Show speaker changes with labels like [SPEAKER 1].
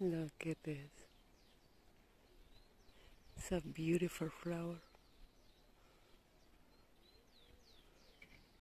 [SPEAKER 1] Look at this. It's a beautiful flower.